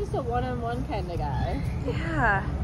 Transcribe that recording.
just a one-on-one kind of guy. Yeah.